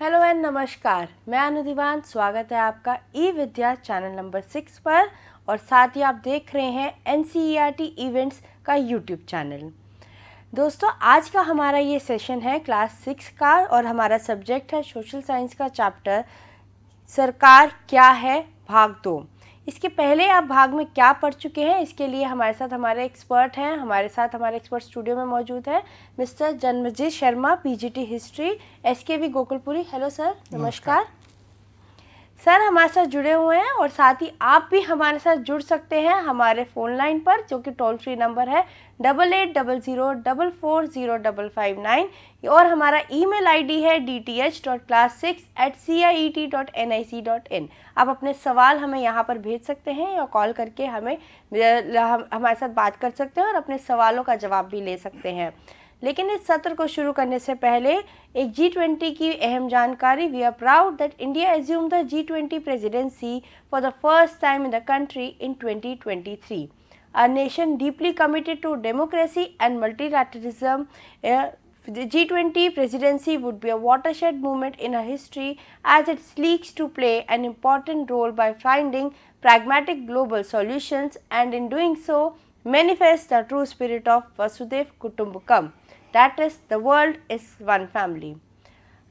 Hello and नमस्कार। मैं अनुदिवान, स्वागत है आपका e Vidya channel number six पर और साथ ही आप देख रहे हैं एनसीईआरटी इवेंट्स का यूट्यूब चैनल। दोस्तों, आज का हमारा ये सेशन है क्लास सिक्स का और हमारा सब्जेक्ट है सोशल साइंस का चैप्टर सरकार क्या है? भाग दो। इसके पहले आप भाग में क्या पढ़ चुके हैं इसके लिए हमारे साथ हमारे एक्सपर्ट हैं हमारे साथ हमारे एक्सपर्ट स्टूडियो में मौजूद हैं mister Janmajit Sharma PGT history SKV Gokulpuri hello sir नमस्कार। सर, हमारे साथ जुड़े हुए हैं और साथ ही आप भी हमारे साथ जुड़ सकते हैं हमारे फ़ोन लाइन पर, जो कि टोल फ्री नंबर है double eight double zero double four zero double five nine और हमारा ईमेल आईडी है D T H dot class six eight C I E T dot N I C dot in आप अपने सवाल हमें यहाँ पर भेज सकते हैं या कॉल करके हमें, हमारे साथ बात कर सकते हैं और अपने सवालों का जवाब भी ले सकते हैं। लेकिन इस सत्र को शुरू करने से पहले एक जी ट्वेंटी की अहम जानकारी we are proud that India assume the G twenty presidency for the first time in the country in twenty twenty three a nation deeply committed to democracy and multilateralism G twenty presidency would be a watershed movement in a history as it seeks to play an important role by finding pragmatic global solutions and in doing so manifest the true spirit of Vasudhaiva Kutumbakam that is the world is one family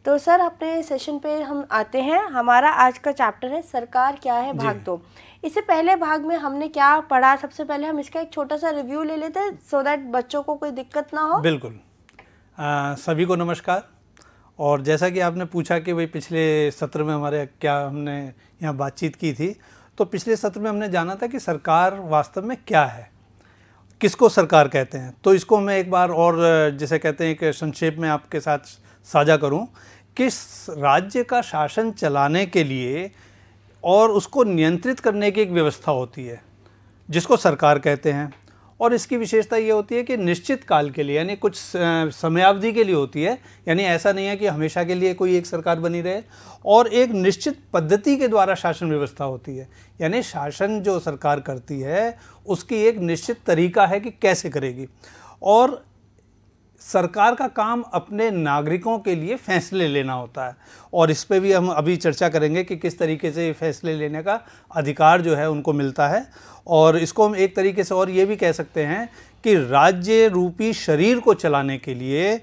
तो sir अपने session पे हम आते हैं। हमारा आज का chapter है सरकार क्या है भाग दो। इससे पहले भाग में हमने क्या पढ़ा? सबसे पहले हम इसका एक छोटा सा रिव्यू ले लेते हैं सो दैट बच्चों को कोई दिक्कत ना हो। बिल्कुल। आ, सभी को नमस्कार। और जैसा कि आपने पूछा कि भाई पिछले सत्र में हमारे क्या हमने यहाँ बातचीत की थी तो पिछले सत्र में हमने जाना था कि सरकार वास्तव में क्या है। किसको सरकार कहते हैं? तो इसको मैं एक बार और, जैसे कहते हैं कि संक्षेप में आपके साथ साझा करूँ किस राज्य का शासन चलाने के लिए और उसको नियंत्रित करने की एक व्यवस्था होती है, जिसको सरकार कहते हैं। और इसकी विशेषता ये होती है कि निश्चित काल के लिए, यानी कुछ समयावधि के लिए होती है, यानी ऐसा नहीं है कि हमेशा के लिए कोई एक सरकार बनी रहे, और एक निश्चित पद्धति के द्वारा शासन व्यवस्था होती है। यानी शासन जो सरकार करती है, उसकी एक निश्चित तरीका है कि कैसे करेगी। और सरकार का काम अपने नागरिकों के लिए फैसले लेना होता है। और इस पर भी हम अभी चर्चा करेंगे कि किस तरीके से फैसले लेने का अधिकार जो है उनको मिलता है। और इसको हम एक तरीके से और ये भी कह सकते हैं कि राज्य रूपी शरीर को चलाने के लिए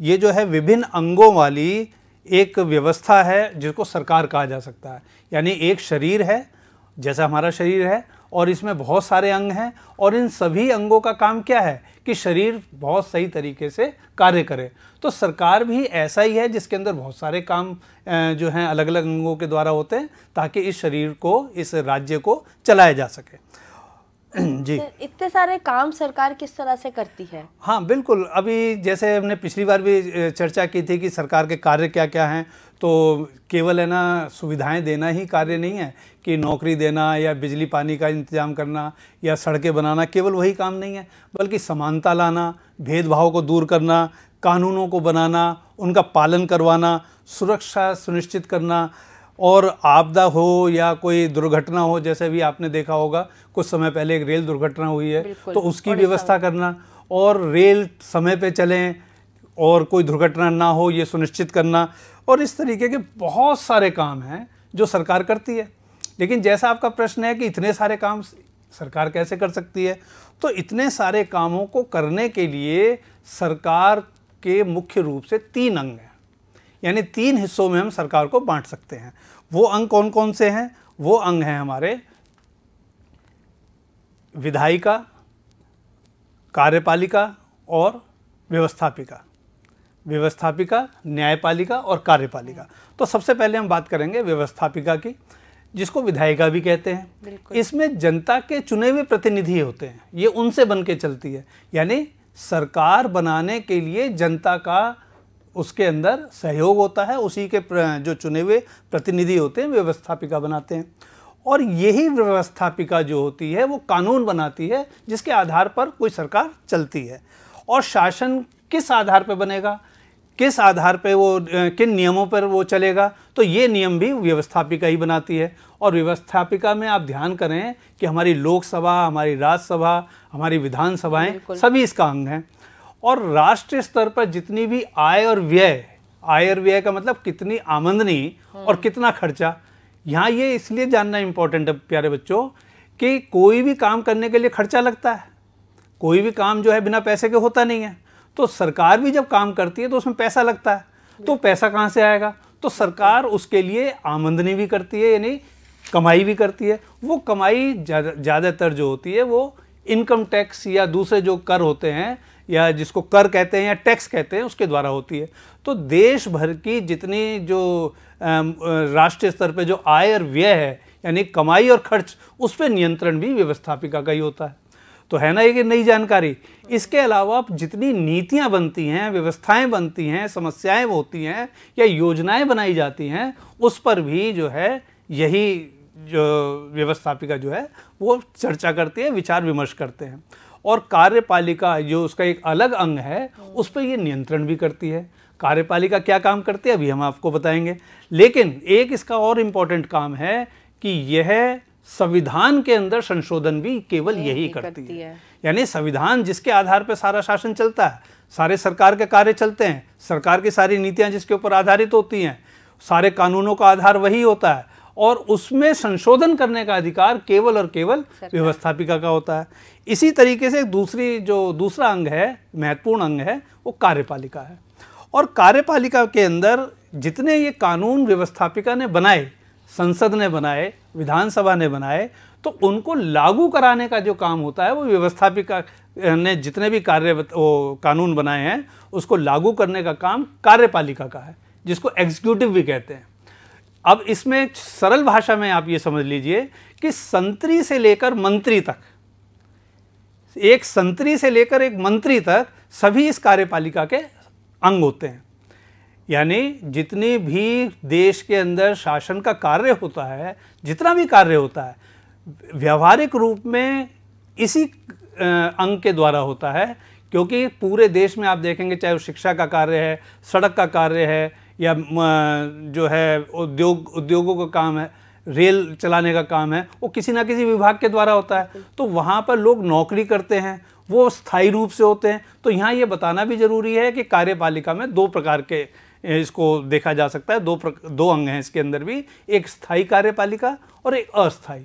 ये जो है विभिन्न अंगों वाली एक व्यवस्था है जिसको सरकार कहा जा सकता है। यानी एक शरीर है, जैसा हमारा शरीर है, और इसमें बहुत सारे अंग हैं, और इन सभी अंगों का काम क्या है? कि शरीर बहुत सही तरीके से कार्य करे। तो सरकार भी ऐसा ही है जिसके अंदर बहुत सारे काम जो हैं अलग अलग अंगों के द्वारा होते हैं ताकि इस शरीर को, इस राज्य को चलाया जा सके। जी। तो इतने सारे काम सरकार किस तरह से करती है? हाँ बिल्कुल। अभी जैसे हमने पिछली बार भी चर्चा की थी कि सरकार के कार्य क्या क्या हैं तो केवल है ना सुविधाएँ देना ही कार्य नहीं है कि नौकरी देना या बिजली पानी का इंतज़ाम करना या सड़कें बनाना केवल वही काम नहीं है। बल्कि समानता लाना भेदभाव को दूर करना कानूनों को बनाना उनका पालन करवाना सुरक्षा सुनिश्चित करना और आपदा हो या कोई दुर्घटना हो जैसे भी आपने देखा होगा कुछ समय पहले एक रेल दुर्घटना हुई है तो उसकी व्यवस्था करना और रेल समय पे चलें और कोई दुर्घटना ना हो ये सुनिश्चित करना। और इस तरीके के बहुत सारे काम हैं जो सरकार करती है। लेकिन जैसा आपका प्रश्न है कि इतने सारे काम सरकार कैसे कर सकती है तो इतने सारे कामों को करने के लिए सरकार के मुख्य रूप से तीन अंग हैं। यानी तीन हिस्सों में हम सरकार को बांट सकते हैं। वो अंग कौन कौन से हैं? वो अंग हैं हमारे विधायिका कार्यपालिका और व्यवस्थापिका। व्यवस्थापिका न्यायपालिका और कार्यपालिका। तो सबसे पहले हम बात करेंगे व्यवस्थापिका की जिसको विधायिका भी कहते हैं। इसमें जनता के चुने हुए प्रतिनिधि होते हैं। ये उनसे बन के चलती है। यानी सरकार बनाने के लिए जनता का उसके अंदर सहयोग होता है उसी के जो चुने हुए प्रतिनिधि होते हैं व्यवस्थापिका बनाते हैं। और यही व्यवस्थापिका जो होती है वो कानून बनाती है जिसके आधार पर कोई सरकार चलती है। और शासन किस आधार पर बनेगा? किस आधार पर वो किन नियमों पर वो चलेगा? तो ये नियम भी व्यवस्थापिका ही बनाती है। और व्यवस्थापिका में आप ध्यान करें कि हमारी लोकसभा हमारी राज्यसभा हमारी विधानसभाएँ सभी इसका अंग हैं। और राष्ट्रीय स्तर पर जितनी भी आय और व्यय आय और व्यय का मतलब कितनी आमदनी और कितना खर्चा यहाँ ये इसलिए जानना इंपॉर्टेंट है प्यारे बच्चों कि कोई भी काम करने के लिए खर्चा लगता है। कोई भी काम जो है बिना पैसे के होता नहीं है। तो सरकार भी जब काम करती है तो उसमें पैसा लगता है। तो पैसा कहाँ से आएगा? तो सरकार उसके लिए आमदनी भी करती है यानी कमाई भी करती है। वो कमाई ज़्यादातर जो होती है वो इनकम टैक्स या दूसरे जो कर होते हैं या जिसको कर कहते हैं या टैक्स कहते हैं, उसके द्वारा होती है। तो देश भर की जितनी जो राष्ट्रीय स्तर पे जो आय और व्यय है, यानी कमाई और खर्च, उस पर नियंत्रण भी व्यवस्थापिका का ही होता है। तो है ना ये नई जानकारी? इसके अलावा आप जितनी नीतियाँ बनती हैं, व्यवस्थाएँ बनती हैं, समस्याएँ होती हैं, या योजनाएँ बनाई जाती हैं, उस पर भी जो है, यही जो व्यवस्थापिका जो है, वो चर्चा करती है, विचार विमर्श करते हैं। और कार्यपालिका जो उसका एक अलग अंग है उस पर ये नियंत्रण भी करती है। कार्यपालिका क्या काम करती है अभी हम आपको बताएँगे। लेकिन एक इसका और इम्पोर्टेंट काम है कि यह संविधान के अंदर संशोधन भी केवल यही करती, करती है, है। यानी संविधान जिसके आधार पर सारा शासन चलता है सारे सरकार के कार्य चलते हैं सरकार की सारी नीतियाँ जिसके ऊपर आधारित होती हैं सारे कानूनों का आधार वही होता है। और उसमें संशोधन करने का अधिकार केवल और केवल व्यवस्थापिका का होता है। इसी तरीके से दूसरी जो दूसरा अंग है महत्वपूर्ण अंग है वो कार्यपालिका है। और कार्यपालिका के अंदर जितने ये कानून व्यवस्थापिका ने बनाए संसद ने बनाए विधानसभा ने बनाए तो उनको लागू कराने का जो काम होता है वो व्यवस्थापिका ने जितने भी कार्य वो कानून बनाए हैं उसको लागू करने का काम कार्यपालिका का है जिसको एग्जीक्यूटिव भी कहते हैं। अब इसमें सरल भाषा में आप ये समझ लीजिए कि संतरी से लेकर मंत्री तक, एक संतरी से लेकर एक मंत्री तक सभी इस कार्यपालिका के अंग होते हैं। यानी जितने भी देश के अंदर शासन का कार्य होता है, जितना भी कार्य होता है, व्यवहारिक रूप में इसी अंग के द्वारा होता है, क्योंकि पूरे देश में आप देखेंगे, चाहे वो शिक्षा का कार्य है, सड़क का कार्य है या जो है, उद्योग, उद्योगों का काम है, रेल चलाने का काम है, वो किसी ना किसी विभाग के द्वारा होता है। तो वहाँ पर लोग नौकरी करते हैं, वो स्थायी रूप से होते हैं। तो यहाँ ये बताना भी ज़रूरी है कि कार्यपालिका में दो प्रकार के इसको देखा जा सकता है। दो दो अंग हैं इसके अंदर भी, एक स्थायी कार्यपालिका और एक अस्थाई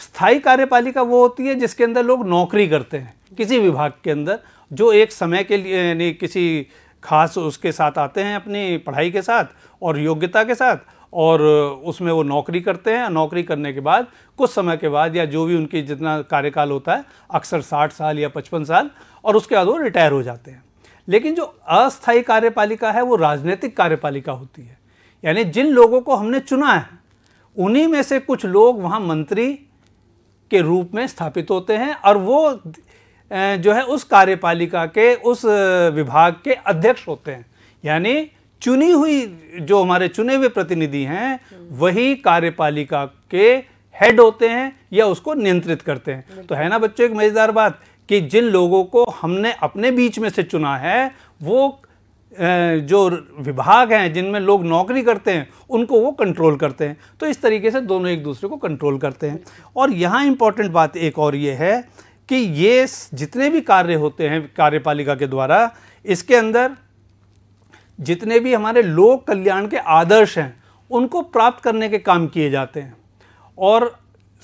स्थायी कार्यपालिका वो होती है जिसके अंदर लोग नौकरी करते हैं, किसी विभाग के अंदर, जो एक समय के लिए, यानी किसी खास उसके साथ आते हैं अपनी पढ़ाई के साथ और योग्यता के साथ और उसमें वो नौकरी करते हैं। नौकरी करने के बाद, कुछ समय के बाद या जो भी उनकी जितना कार्यकाल होता है, अक्सर साठ साल या पचपन साल, और उसके बाद वो रिटायर हो जाते हैं। लेकिन जो अस्थायी कार्यपालिका है, वो राजनीतिक कार्यपालिका होती है। यानी जिन लोगों को हमने चुना है, उन्हीं में से कुछ लोग वहाँ मंत्री के रूप में स्थापित होते हैं और वो जो है उस कार्यपालिका के, उस विभाग के अध्यक्ष होते हैं। यानी चुनी हुई जो हमारे चुने हुए प्रतिनिधि हैं, वही कार्यपालिका के हेड होते हैं या उसको नियंत्रित करते हैं। तो है ना बच्चों, एक मज़ेदार बात कि जिन लोगों को हमने अपने बीच में से चुना है, वो जो विभाग हैं, जिनमें लोग नौकरी करते हैं, उनको वो कंट्रोल करते हैं। तो इस तरीके से दोनों एक दूसरे को कंट्रोल करते हैं। और यहाँ इंपॉर्टेंट बात एक और ये है कि ये जितने भी कार्य होते हैं कार्यपालिका के द्वारा, इसके अंदर जितने भी हमारे लोक कल्याण के आदर्श हैं, उनको प्राप्त करने के काम किए जाते हैं। और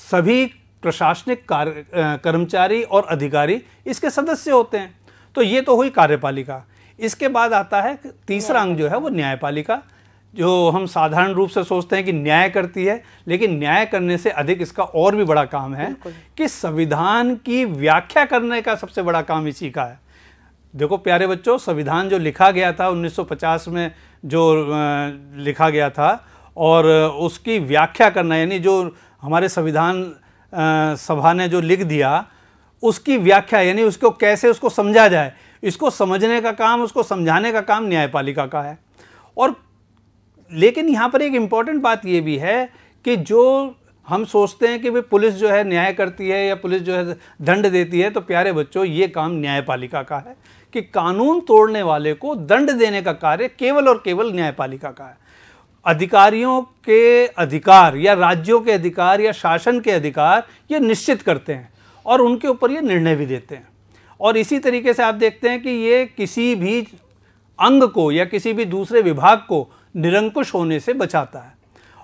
सभी प्रशासनिक कार्य कर्मचारी और अधिकारी इसके सदस्य होते हैं। तो ये तो हुई कार्यपालिका। इसके बाद आता है तीसरा अंग जो है वो न्यायपालिका। जो हम साधारण रूप से सोचते हैं कि न्याय करती है लेकिन न्याय करने से अधिक इसका और भी बड़ा काम है कि संविधान की व्याख्या करने का सबसे बड़ा काम इसी का है। देखो प्यारे बच्चों संविधान जो लिखा गया था 1950 में जो लिखा गया था और उसकी व्याख्या करना यानी जो हमारे संविधान सभा ने जो लिख दिया उसकी व्याख्या यानी उसको कैसे उसको समझा जाए इसको समझने का काम उसको समझाने का काम न्यायपालिका का है। और लेकिन यहाँ पर एक इंपॉर्टेंट बात ये भी है कि जो हम सोचते हैं कि भाई पुलिस जो है न्याय करती है या पुलिस जो है दंड देती है तो प्यारे बच्चों, ये काम न्यायपालिका का है कि कानून तोड़ने वाले को दंड देने का कार्य केवल और केवल न्यायपालिका का है। अधिकारियों के अधिकार या राज्यों के अधिकार या शासन के अधिकार ये निश्चित करते हैं और उनके ऊपर ये निर्णय भी देते हैं। और इसी तरीके से आप देखते हैं कि ये किसी भी अंग को या किसी भी दूसरे विभाग को निरंकुश होने से बचाता है।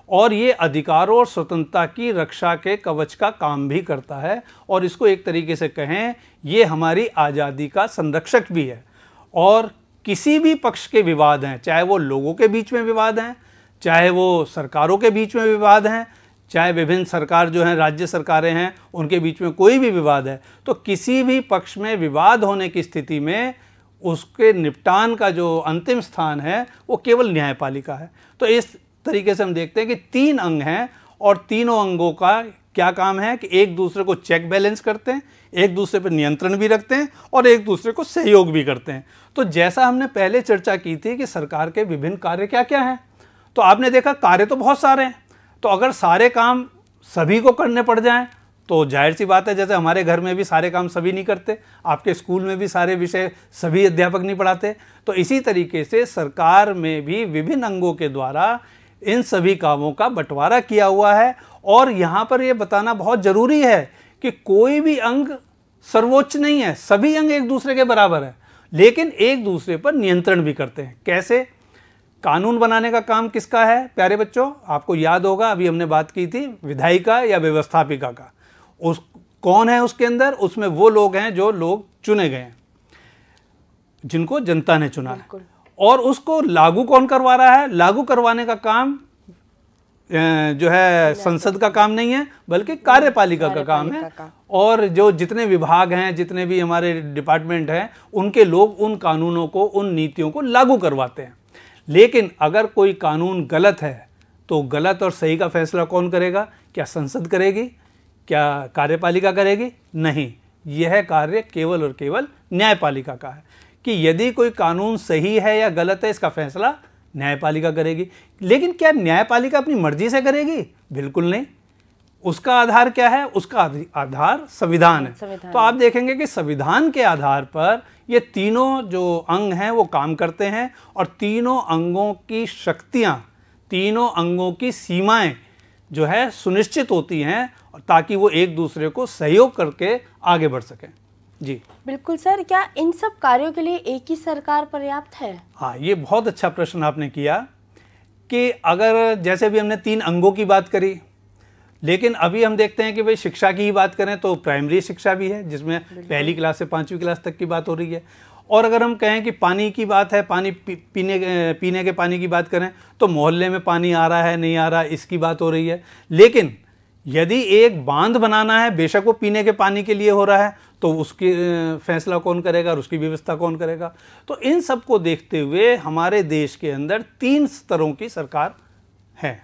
और ये अधिकारों और स्वतंत्रता की रक्षा के कवच का काम भी करता है। और इसको एक तरीके से कहें, ये हमारी आज़ादी का संरक्षक भी है। और किसी भी पक्ष के विवाद हैं, चाहे वो लोगों के बीच में विवाद हैं, चाहे वो सरकारों के बीच में विवाद हैं, चाहे विभिन्न सरकार जो हैं, राज्य सरकारें हैं, उनके बीच में कोई भी विवाद है तो किसी भी पक्ष में विवाद होने की स्थिति में उसके निपटान का जो अंतिम स्थान है, वो केवल न्यायपालिका है। तो इस तरीके से हम देखते हैं कि तीन अंग हैं और तीनों अंगों का क्या काम है कि एक दूसरे को चेक बैलेंस करते हैं, एक दूसरे पर नियंत्रण भी रखते हैं और एक दूसरे को सहयोग भी करते हैं। तो जैसा हमने पहले चर्चा की थी कि सरकार के विभिन्न कार्य क्या क्या हैं तो आपने देखा कार्य तो बहुत सारे हैं। तो अगर सारे काम सभी को करने पड़ जाएँ तो ज़ाहिर सी बात है, जैसे हमारे घर में भी सारे काम सभी नहीं करते, आपके स्कूल में भी सारे विषय सभी अध्यापक नहीं पढ़ाते। तो इसी तरीके से सरकार में भी विभिन्न अंगों के द्वारा इन सभी कामों का बंटवारा किया हुआ है। और यहाँ पर यह बताना बहुत ज़रूरी है कि कोई भी अंग सर्वोच्च नहीं है, सभी अंग एक दूसरे के बराबर है, लेकिन एक दूसरे पर नियंत्रण भी करते हैं। कैसे? कानून बनाने का काम किसका है? प्यारे बच्चों, आपको याद होगा, अभी हमने बात की थी विधायिका या व्यवस्थापिका का। उस कौन है उसके अंदर? उसमें वो लोग हैं जो लोग चुने गए हैं जिनको जनता ने चुना है। और उसको लागू कौन करवा रहा है? लागू करवाने का काम जो है संसद का काम नहीं है बल्कि कार्यपालिका का काम है। और जो जितने विभाग हैं जितने भी हमारे डिपार्टमेंट हैं उनके लोग उन कानूनों को उन नीतियों को लागू करवाते हैं। लेकिन अगर कोई कानून गलत है तो गलत और सही का फैसला कौन करेगा? क्या संसद करेगी? क्या कार्यपालिका करेगी? नहीं। यह कार्य केवल और केवल न्यायपालिका का है। कि यदि कोई कानून सही है या गलत है इसका फैसला न्यायपालिका करेगी। लेकिन क्या न्यायपालिका अपनी मर्ज़ी से करेगी? बिल्कुल नहीं। उसका आधार क्या है? उसका आधार संविधान है। संविधान। तो आप देखेंगे कि संविधान के आधार पर ये तीनों जो अंग हैं वो काम करते हैं और तीनों अंगों की शक्तियाँ तीनों अंगों की सीमाएँ जो है सुनिश्चित होती हैं ताकि वो एक दूसरे को सहयोग करके आगे बढ़ सकें। जी। बिल्कुल सर क्या इन सब कार्यों के लिए एक ही सरकार पर्याप्त है? हाँ ये बहुत अच्छा प्रश्न आपने किया कि अगर जैसे भी हमने तीन अंगों की बात करी लेकिन अभी हम देखते हैं कि भाई शिक्षा की ही बात करें तो प्राइमरी शिक्षा भी है जिसमें पहली क्लास से पाँचवीं क्लास तक की बात हो रही है। और अगर हम कहें कि पानी की बात है पानी पी, पीने पीने के पानी की बात करें तो मोहल्ले में पानी आ रहा है नहीं आ रहा इसकी बात हो रही है। लेकिन यदि एक बाँध बनाना है बेशक वो पीने के पानी के लिए हो रहा है तो उसकी फैसला कौन करेगा और उसकी व्यवस्था कौन करेगा? तो इन सबको देखते हुए हमारे देश के अंदर तीन स्तरों की सरकार है।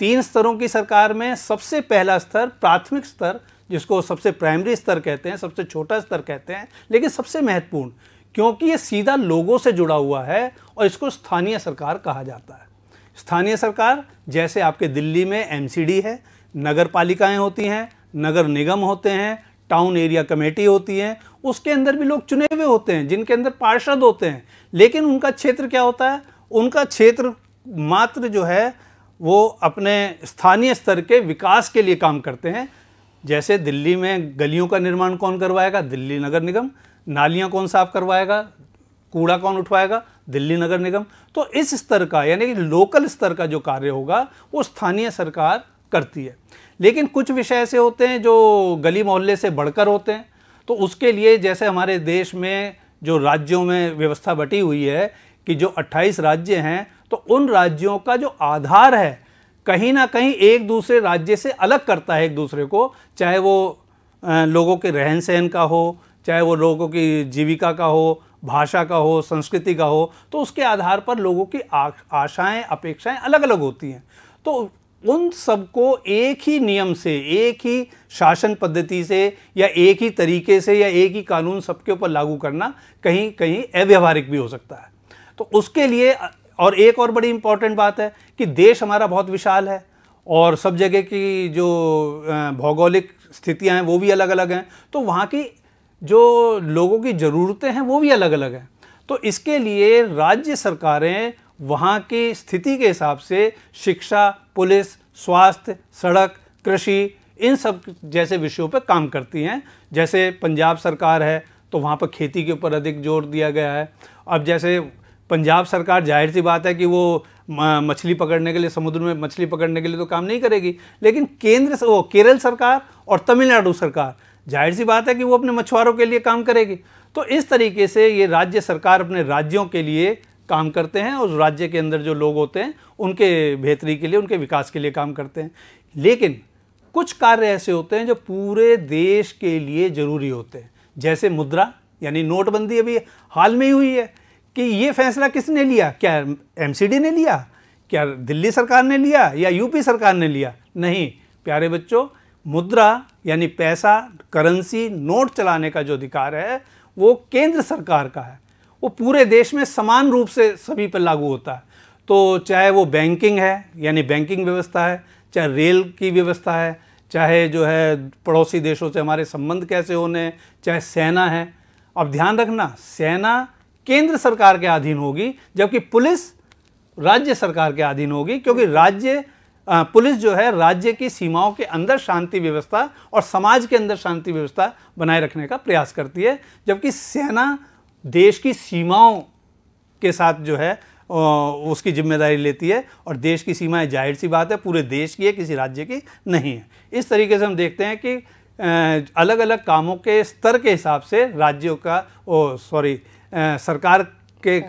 तीन स्तरों की सरकार में सबसे पहला स्तर प्राथमिक स्तर जिसको सबसे प्राइमरी स्तर कहते हैं सबसे छोटा स्तर कहते हैं लेकिन सबसे महत्वपूर्ण क्योंकि ये सीधा लोगों से जुड़ा हुआ है और इसको स्थानीय सरकार कहा जाता है। स्थानीय सरकार, जैसे आपके दिल्ली में एमसीडी है नगर पालिकाएँ होती हैं, नगर निगम होते हैं, टाउन एरिया कमेटी होती है, उसके अंदर भी लोग चुने हुए होते हैं, जिनके अंदर पार्षद होते हैं। लेकिन उनका क्षेत्र क्या होता है? उनका क्षेत्र मात्र जो है, वो अपने स्थानीय स्तर के विकास के लिए काम करते हैं। जैसे दिल्ली में गलियों का निर्माण कौन करवाएगा? दिल्ली नगर निगम। नालियाँ कौन साफ़ करवाएगा? कूड़ा कौन उठवाएगा? दिल्ली नगर निगम। तो इस स्तर का, यानी कि लोकल स्तर का जो कार्य होगा, वो स्थानीय सरकार करती है। लेकिन कुछ विषय ऐसे होते हैं जो गली मोहल्ले से बढ़कर होते हैं। तो उसके लिए जैसे हमारे देश में जो राज्यों में व्यवस्था बटी हुई है कि जो 28 राज्य हैं तो उन राज्यों का जो आधार है, कहीं ना कहीं एक दूसरे राज्य से अलग करता है एक दूसरे को, चाहे वो लोगों के रहन सहन का हो चाहे वो लोगों की जीविका का हो, भाषा का हो, संस्कृति का हो तो उसके आधार पर लोगों की आशाएँ, अपेक्षाएँ अलग अलग होती हैं। तो उन सबको एक ही नियम से, एक ही शासन पद्धति से या एक ही तरीके से या एक ही कानून सबके ऊपर लागू करना कहीं कहीं अव्यवहारिक भी हो सकता है। तो उसके लिए और एक और बड़ी इंपॉर्टेंट बात है कि देश हमारा बहुत विशाल है और सब जगह की जो भौगोलिक स्थितियाँ हैं वो भी अलग अलग हैं। तो वहाँ की जो लोगों की ज़रूरतें हैं, वो भी अलग अलग हैं। तो इसके लिए राज्य सरकारें वहाँ की स्थिति के हिसाब से शिक्षा, पुलिस, स्वास्थ्य, सड़क, कृषि, इन सब जैसे विषयों पर काम करती हैं। जैसे पंजाब सरकार है तो वहाँ पर खेती के ऊपर अधिक ज़ोर दिया गया है। अब जैसे पंजाब सरकार, ज़ाहिर सी बात है कि वो मछली पकड़ने के लिए, समुद्र में मछली पकड़ने के लिए तो काम नहीं करेगी, लेकिन केंद्र वो केरल सरकार और तमिलनाडु सरकार ज़ाहिर सी बात है कि वो अपने मछुआरों के लिए काम करेगी। तो इस तरीके से ये राज्य सरकार अपने राज्यों के लिए काम करते हैं और राज्य के अंदर जो लोग होते हैं, उनके बेहतरी के लिए, उनके विकास के लिए काम करते हैं। लेकिन कुछ कार्य ऐसे होते हैं जो पूरे देश के लिए ज़रूरी होते हैं। जैसे मुद्रा, यानी नोटबंदी अभी हाल में ही हुई है कि ये फैसला किसने लिया? क्या एमसीडी ने लिया? क्या दिल्ली सरकार ने लिया या यूपी सरकार ने लिया? नहीं, प्यारे बच्चों, मुद्रा यानी पैसा करेंसी नोट चलाने का जो अधिकार है, वो केंद्र सरकार का है। वो पूरे देश में समान रूप से सभी पर लागू होता है। तो चाहे वो बैंकिंग है, यानी बैंकिंग व्यवस्था है, चाहे रेल की व्यवस्था है, चाहे जो है पड़ोसी देशों से हमारे संबंध कैसे होने, चाहे सेना है। अब ध्यान रखना, सेना केंद्र सरकार के अधीन होगी, जबकि पुलिस राज्य सरकार के अधीन होगी, क्योंकि राज्य पुलिस जो है राज्य की सीमाओं के अंदर शांति व्यवस्था और समाज के अंदर शांति व्यवस्था बनाए रखने का प्रयास करती है, जबकि सेना देश की सीमाओं के साथ जो है उसकी ज़िम्मेदारी लेती है और देश की सीमाएँ ज़ाहिर सी बात है, पूरे देश की है, किसी राज्य की नहीं है। इस तरीके से हम देखते हैं कि अलग अलग कामों के स्तर के हिसाब से राज्यों का, ओ, सॉरी सरकार के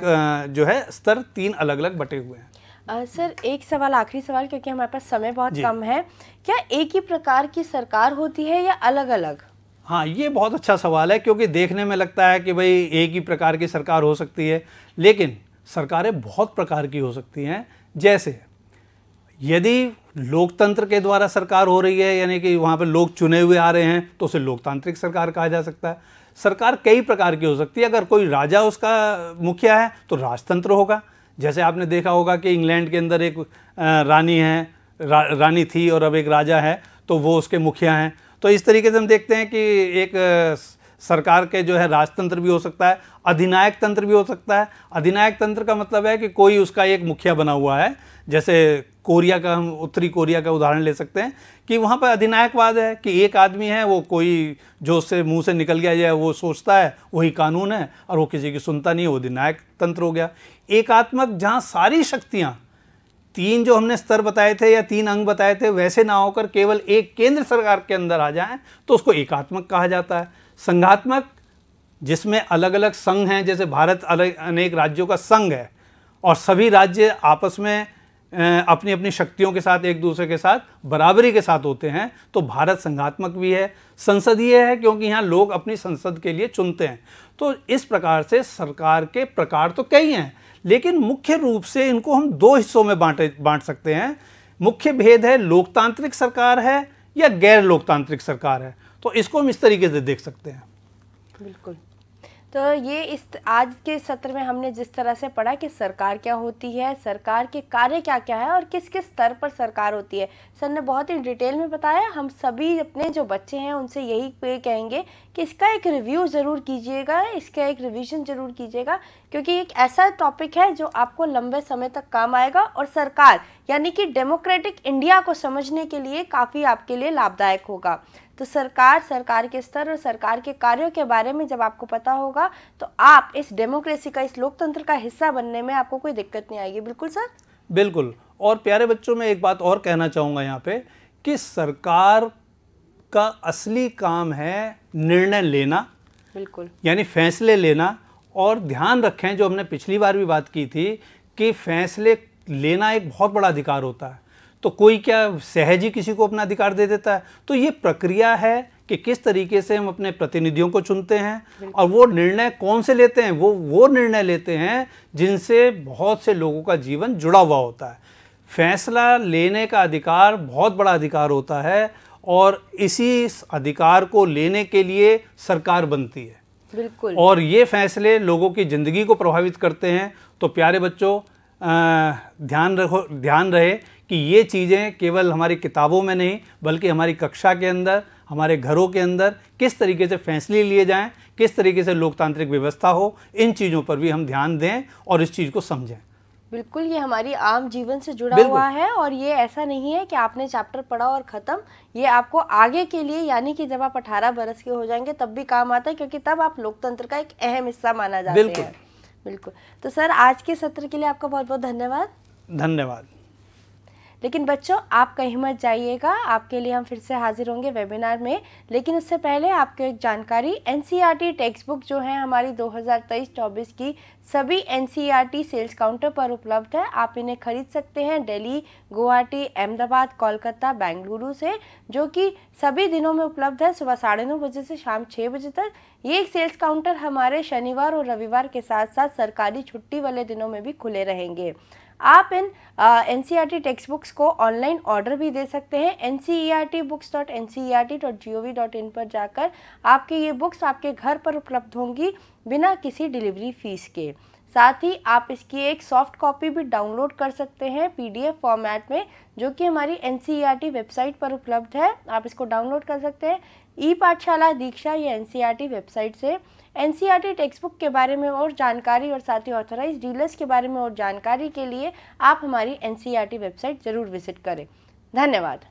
जो है, स्तर तीन अलग अलग बटे हुए हैं। सर एक सवाल आखिरी सवाल क्योंकि हमारे पास समय बहुत कम है। क्या एक ही प्रकार की सरकार होती है या अलग अलग हाँ ये बहुत अच्छा सवाल है क्योंकि देखने में लगता है कि भाई एक ही प्रकार की सरकार हो सकती है। लेकिन सरकारें बहुत प्रकार की हो सकती हैं। जैसे यदि लोकतंत्र के द्वारा सरकार हो रही है यानी कि वहाँ पर लोग चुने हुए आ रहे हैं तो उसे लोकतांत्रिक सरकार कहा जा सकता है। सरकार कई प्रकार की हो सकती है। अगर कोई राजा उसका मुखिया है तो राजतंत्र होगा। जैसे आपने देखा होगा कि इंग्लैंड के अंदर एक रानी है रा, रानी थी और अब एक राजा है तो वो उसके मुखिया हैं। तो इस तरीके से हम देखते हैं कि एक सरकार के जो है राजतंत्र भी हो सकता है अधिनायक तंत्र भी हो सकता है। अधिनायक तंत्र का मतलब है कि कोई उसका एक मुखिया बना हुआ है। जैसे कोरिया का हम उत्तरी कोरिया का उदाहरण ले सकते हैं कि वहाँ पर अधिनायकवाद है कि एक आदमी है वो कोई जो उससे मुँह से निकल गया जाए वो सोचता है वही कानून है और वो किसी की सुनता नहीं वो अधिनायक तंत्र हो गया। एकात्मक जहाँ सारी शक्तियाँ, तीन जो हमने स्तर बताए थे या तीन अंग बताए थे, वैसे ना होकर केवल एक केंद्र सरकार के अंदर आ जाएँ तो उसको एकात्मक कहा जाता है। संघात्मक, जिसमें अलग अलग संघ हैं, जैसे भारत अलग, अनेक राज्यों का संघ है, और सभी राज्य आपस में अपनी अपनी शक्तियों के साथ एक दूसरे के साथ, बराबरी के साथ होते हैं तो भारत संघात्मक भी है। संसदीय है, क्योंकि यहाँ लोग अपनी संसद के लिए चुनते हैं। तो इस प्रकार से सरकार के प्रकार तो कई हैं लेकिन मुख्य रूप से इनको हम दो हिस्सों में बांटे, बांट सकते हैं। मुख्य भेद है, लोकतांत्रिक सरकार है या गैर लोकतांत्रिक सरकार है। तो इसको हम इस तरीके से देख सकते हैं। बिल्कुल। तो ये इस आज के सत्र में हमने जिस तरह से पढ़ा कि सरकार क्या होती है, सरकार के कार्य क्या क्या है और किस किस स्तर पर सरकार होती है। सर ने बहुत ही डिटेल में बताया। हम सभी अपने जो बच्चे हैं उनसे यही कहेंगे कि इसका एक रिव्यू ज़रूर कीजिएगा, इसका एक रिवीजन ज़रूर कीजिएगा, क्योंकि एक ऐसा टॉपिक है जो आपको लंबे समय तक काम आएगा और सरकार, यानी कि डेमोक्रेटिक इंडिया को समझने के लिए काफ़ी आपके लिए लाभदायक होगा। तो सरकार सरकार के स्तर और सरकार के कार्यों के बारे में जब आपको पता होगा तो आप इस डेमोक्रेसी का इस लोकतंत्र का हिस्सा बनने में आपको कोई दिक्कत नहीं आएगी। बिल्कुल सर? बिल्कुल। और प्यारे बच्चों में एक बात और कहना चाहूँगा यहाँ पे कि सरकार का असली काम है निर्णय लेना बिल्कुल। यानी फैसले लेना। और ध्यान रखें जो हमने पिछली बार भी बात की थी कि फैसले लेना एक बहुत बड़ा अधिकार होता है। तो कोई क्या सहज ही किसी को अपना अधिकार दे देता है? तो ये प्रक्रिया है कि किस तरीके से हम अपने प्रतिनिधियों को चुनते हैं और वो निर्णय कौन से लेते हैं? वो वो निर्णय लेते हैं जिनसे बहुत से लोगों का जीवन जुड़ा हुआ होता है। फैसला लेने का अधिकार बहुत बड़ा अधिकार होता है और इसी अधिकार को लेने के लिए सरकार बनती है। बिल्कुल। और ये फैसले लोगों की ज़िंदगी को प्रभावित करते हैं। तो प्यारे बच्चों ध्यान रखो ध्यान रहे कि ये चीज़ें केवल हमारी किताबों में नहीं बल्कि हमारी कक्षा के अंदर हमारे घरों के अंदर किस तरीके से फैसले लिए जाएँ किस तरीके से लोकतांत्रिक व्यवस्था हो इन चीज़ों पर भी हम ध्यान दें और इस चीज़ को समझें। बिल्कुल ये हमारी आम जीवन से जुड़ा हुआ है और ये ऐसा नहीं है कि आपने चैप्टर पढ़ा और ख़त्म ये आपको आगे के लिए यानी कि जब आप अठारह बरस के हो जाएँगे तब भी काम आता है क्योंकि तब आप लोकतंत्र का एक अहम हिस्सा माना जाता है। बिल्कुल। तो सर आज के सत्र के लिए आपका बहुत बहुत धन्यवाद। धन्यवाद। लेकिन बच्चों आप कहीं मत जाइएगा। आपके लिए हम फिर से हाजिर होंगे वेबिनार में। लेकिन उससे पहले आपको एक जानकारी एन टेक्स्ट बुक जो है हमारी 2023-24 की सभी एन सेल्स काउंटर पर उपलब्ध है। आप इन्हें खरीद सकते हैं दिल्ली, गुवाहाटी, अहमदाबाद, कोलकाता, बेंगलुरु से, जो कि सभी दिनों में उपलब्ध है। सुबह साढ़े नौ बजे से शाम छः बजे तक। ये एक सेल्स काउंटर हमारे शनिवार और रविवार के साथ साथ सरकारी छुट्टी वाले दिनों में भी खुले रहेंगे। आप इन N C R T text books को ऑनलाइन ऑर्डर भी दे सकते हैं। N C E R T books dot N C E R T dot G O V dot in पर जाकर आपकी ये बुक्स आपके घर पर उपलब्ध होंगी बिना किसी डिलीवरी फ़ीस के। साथ ही आप इसकी एक सॉफ्ट कॉपी भी डाउनलोड कर सकते हैं पीडीएफ फॉर्मेट में, जो कि हमारी N C E R T website पर उपलब्ध है। आप इसको डाउनलोड कर सकते हैं। ई पाठशाला दीक्षा या N C R T website से एन टेक्स्ट बुक के बारे में और जानकारी और साथ ही ऑथराइज डीलर्स के बारे में और जानकारी के लिए आप हमारी एन वेबसाइट ज़रूर विज़िट करें। धन्यवाद।